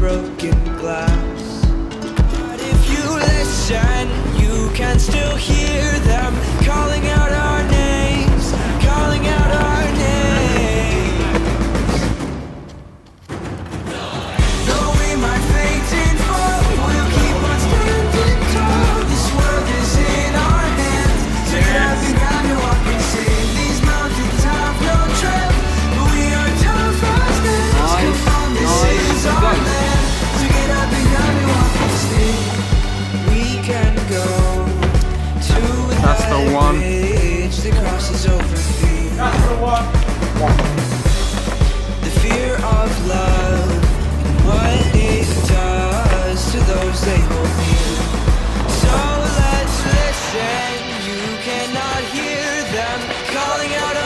broken One. The fear of love what it does to those they hold. So let's listen. You cannot hear them calling out.